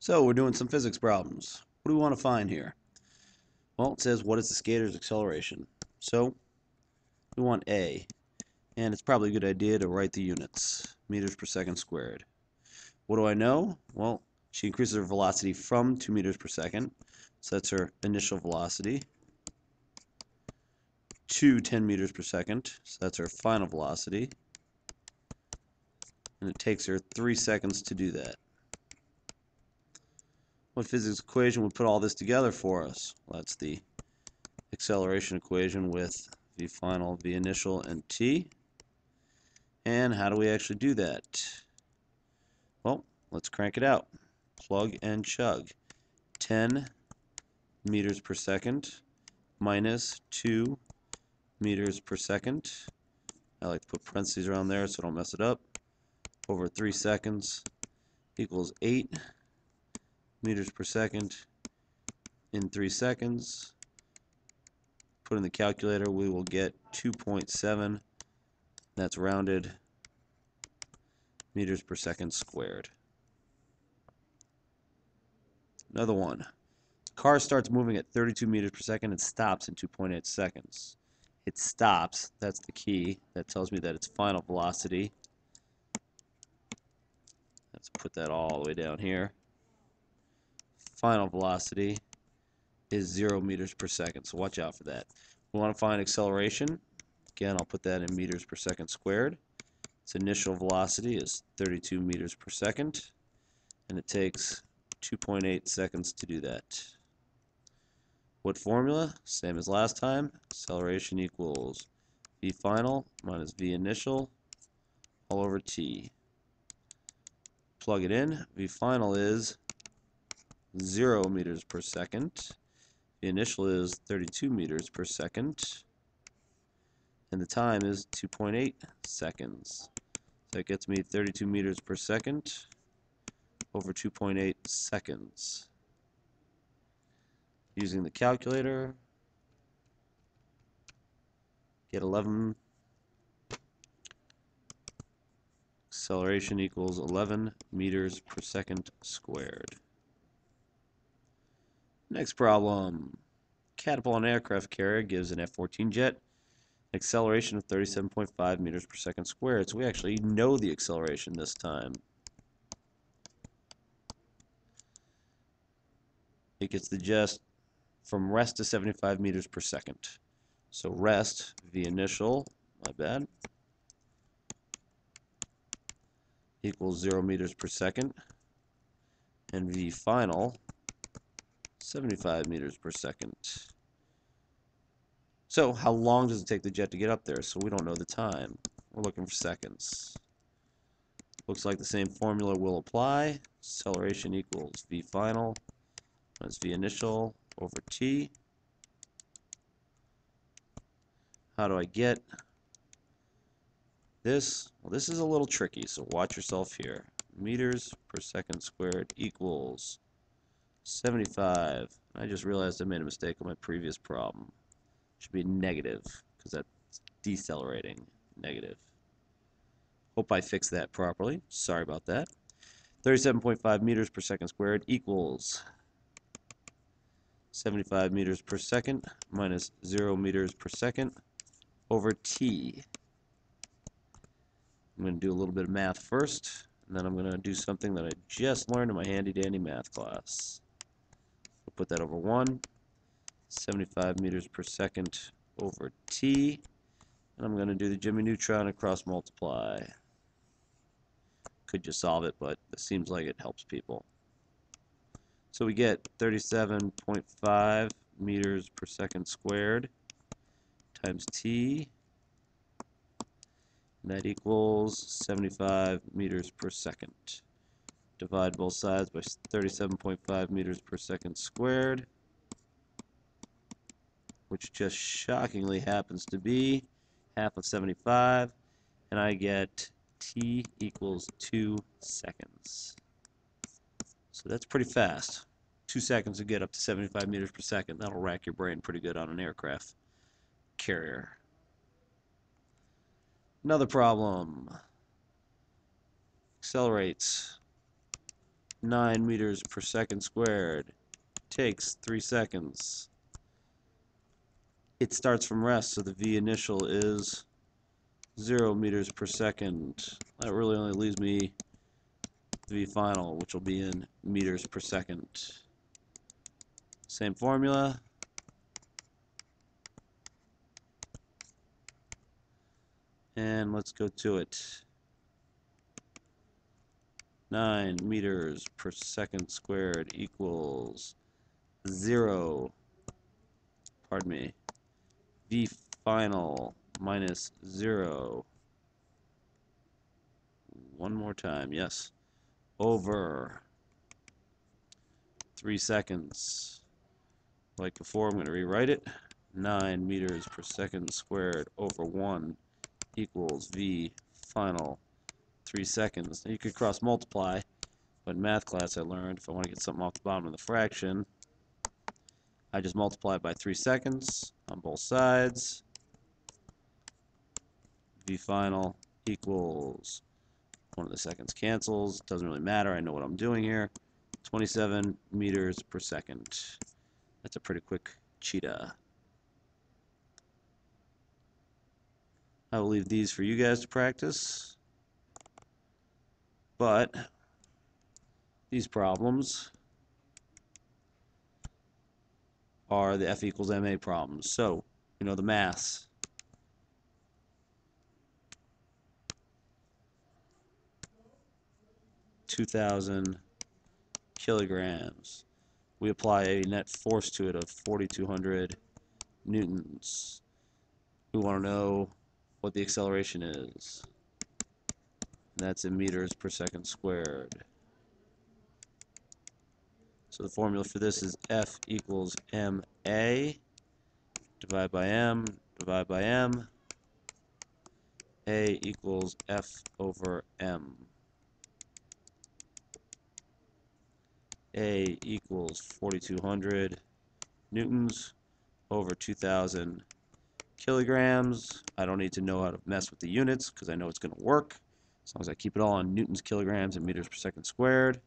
So we're doing some physics problems. What do we want to find here? Well, it says what is the skater's acceleration? So we want A, and it's probably a good idea to write the units, meters per second squared. What do I know? Well, she increases her velocity from 2 meters per second, so that's her initial velocity, to 10 meters per second, so that's her final velocity, and it takes her 3 seconds to do that. What physics equation would put all this together for us? Well, that's the acceleration equation with v final, v initial, and t. And how do we actually do that? Well, let's crank it out. Plug and chug. 10 meters per second minus 2 meters per second. I like to put parentheses around there so I don't mess it up. Over 3 seconds equals 8 meters per second in 3 seconds. Put in the calculator, we will get 2.7. That's rounded meters per second squared. Another one. Car starts moving at 32 meters per second and stops in 2.8 seconds. It stops, that's the key. That tells me that its final velocity. Let's put that all the way down here final velocity is 0 meters per second, so watch out for that. We want to find acceleration. Again, I'll put that in meters per second squared. Its initial velocity is 32 meters per second, and it takes 2.8 seconds to do that. What formula? Same as last time. Acceleration equals v final minus v initial all over t. Plug it in. v final is 0 meters per second. The initial is 32 meters per second. And the time is 2.8 seconds. That gets me 32 meters per second over 2.8 seconds. Using the calculator, get 11 acceleration equals 11 meters per second squared. Next problem. Catapult aircraft carrier gives an F-14 jet an acceleration of 37.5 meters per second squared. So we actually know the acceleration this time. It gets the jet from rest to 75 meters per second. So rest, V initial, my bad, equals 0 meters per second. And V final 75 meters per second. So how long does it take the jet to get up there? So we don't know the time. We're looking for seconds. Looks like the same formula will apply. Acceleration equals v final minus v initial over t. How do I get this? Well, this is a little tricky, so watch yourself here. Meters per second squared equals 75. I just realized I made a mistake on my previous problem. It should be negative, because that's decelerating. Negative. Hope I fixed that properly. Sorry about that. 37.5 meters per second squared equals 75 meters per second minus 0 meters per second over t. I'm going to do a little bit of math first, and then I'm going to do something that I just learned in my handy-dandy math class put that over 1. 75 meters per second over t. And I'm going to do the Jimmy Neutron and cross multiply. Could just solve it, but it seems like it helps people. So we get 37.5 meters per second squared times t. And that equals 75 meters per second. Divide both sides by 37.5 meters per second squared, which just shockingly happens to be half of 75, and I get t equals 2 seconds. So that's pretty fast. Two seconds to get up to 75 meters per second. That'll rack your brain pretty good on an aircraft carrier. Another problem. Accelerates 9 meters per second squared takes 3 seconds. It starts from rest, so the V initial is 0 meters per second. That really only leaves me the V final, which will be in meters per second. Same formula. And let's go to it. 9 meters per second squared equals 0, pardon me, V final minus 0. One more time, yes, over 3 seconds. Like before, I'm going to rewrite it. 9 meters per second squared over 1 equals V final 3 seconds. You could cross multiply, but in math class I learned if I want to get something off the bottom of the fraction, I just multiply by 3 seconds on both sides. V final equals one of the seconds cancels. Doesn't really matter. I know what I'm doing here. 27 meters per second. That's a pretty quick cheetah. I will leave these for you guys to practice. But these problems are the F equals MA problems. So, you know, the mass. Two thousand kilograms. We apply a net force to it of 4,200 newtons. We want to know what the acceleration is. That's in meters per second squared. So the formula for this is F equals MA divide by M divide by M. A equals F over M. A equals 4,200 newtons over 2,000 kilograms. I don't need to know how to mess with the units because I know it's going to work. As long as I keep it all in newtons, kilograms, and meters per second squared.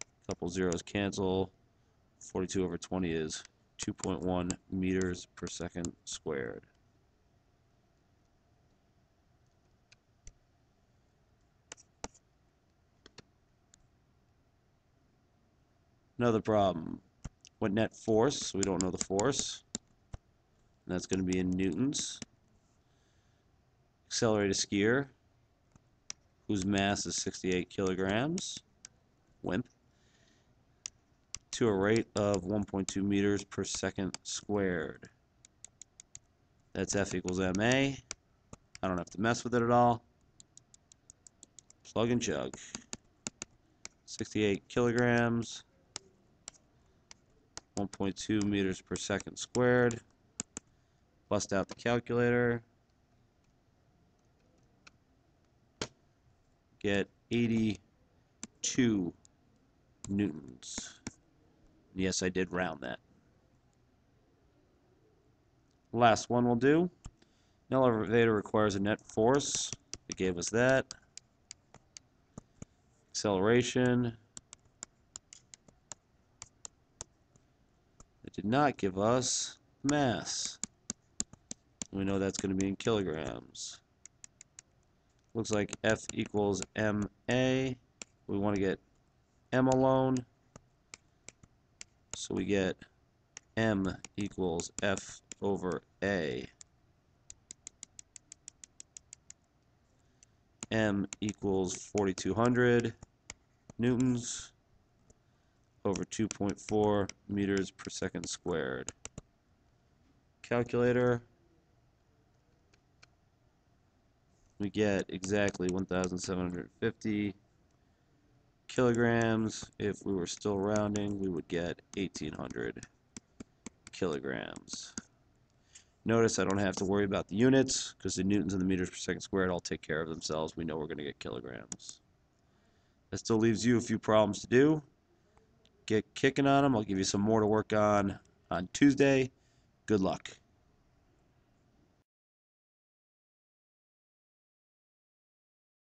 A couple zeros cancel. 42 over 20 is 2.1 meters per second squared. Another problem. What net force? We don't know the force. And that's going to be in newtons. Accelerate a skier whose mass is 68 kilograms, WIMP, to a rate of 1.2 meters per second squared. That's F equals MA. I don't have to mess with it at all. Plug and chug. 68 kilograms, 1.2 meters per second squared. Bust out the calculator. Get 82 newtons. Yes, I did round that. Last one we'll do. Elevator requires a net force. It gave us that. Acceleration. It did not give us mass. We know that's going to be in kilograms. Looks like F equals MA. We want to get M alone. So we get M equals F over A. M equals 4200 newtons over 2.4 meters per second squared. Calculator we get exactly 1,750 kilograms. If we were still rounding, we would get 1,800 kilograms. Notice I don't have to worry about the units because the newtons and the meters per second squared all take care of themselves. We know we're going to get kilograms. That still leaves you a few problems to do. Get kicking on them. I'll give you some more to work on on Tuesday. Good luck.